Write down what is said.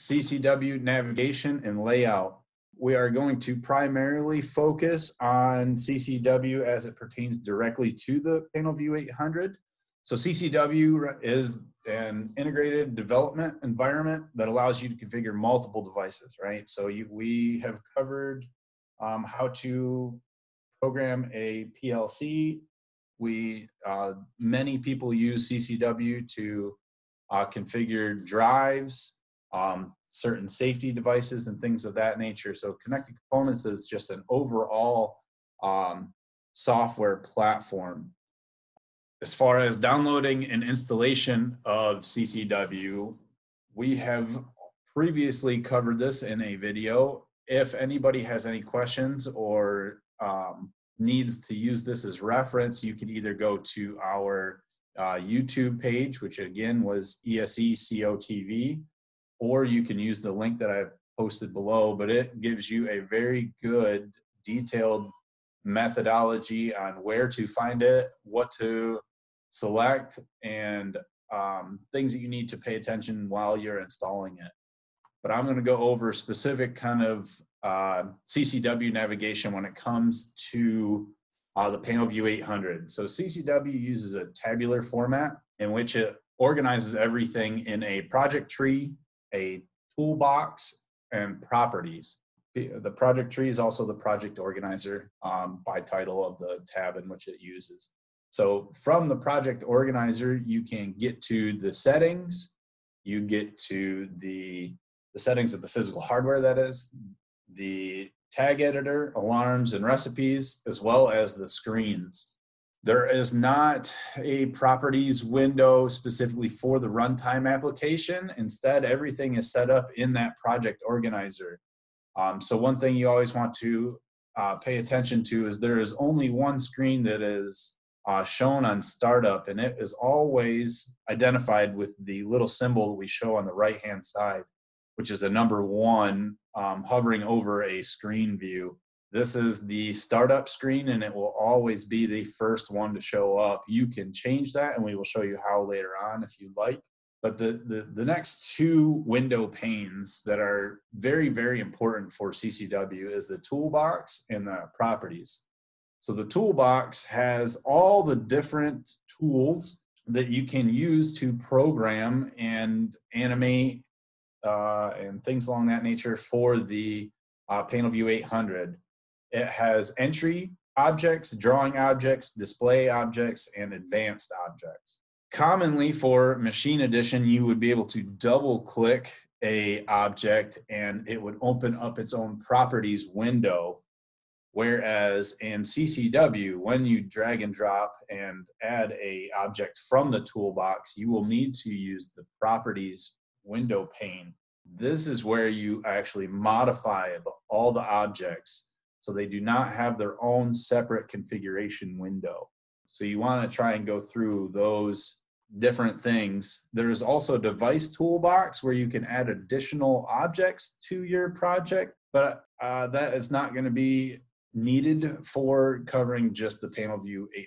CCW navigation and layout. We are going to primarily focus on CCW as it pertains directly to the PanelView 800. So CCW is an integrated development environment that allows you to configure multiple devices, right? So you, we have covered um, how to program a PLC. We uh, many people use CCW to uh, configure drives, um, certain safety devices, and things of that nature. So connected components is just an overall um, software platform as far as downloading and installation of CCW, we have previously covered this in a video. If anybody has any questions or um, needs to use this as reference, you can either go to our uh, YouTube page, which again was ESE COTV, or you can use the link that I've posted below, but it gives you a very good detailed methodology on where to find it, what to select and um, things that you need to pay attention while you're installing it. But I'm going to go over specific kind of uh, CCW navigation when it comes to uh, the PanelView 800. So CCW uses a tabular format in which it organizes everything in a project tree, a toolbox, and properties. The project tree is also the project organizer um, by title of the tab in which it uses. So from the project organizer, you can get to the settings, you get to the, the settings of the physical hardware that is, the tag editor, alarms and recipes, as well as the screens. There is not a properties window specifically for the runtime application. Instead, everything is set up in that project organizer. Um, so one thing you always want to uh, pay attention to is there is only one screen that is uh, shown on startup and it is always identified with the little symbol that we show on the right hand side which is a number one um, hovering over a screen view this is the startup screen and it will always be the first one to show up. You can change that and we will show you how later on if you like. But the, the, the next two window panes that are very very important for ccw is the toolbox and the properties. So the toolbox has all the different tools that you can use to program and animate uh, and things along that nature for the uh, PanelView 800. It has entry objects, drawing objects, display objects, and advanced objects. Commonly for Machine Edition, you would be able to double click a object and it would open up its own properties window Whereas in CCW, when you drag and drop and add a object from the toolbox, you will need to use the properties window pane. This is where you actually modify the, all the objects so they do not have their own separate configuration window. So you want to try and go through those different things. There's also a device toolbox where you can add additional objects to your project, but uh, that is not going to be needed for covering just the PanelView 800.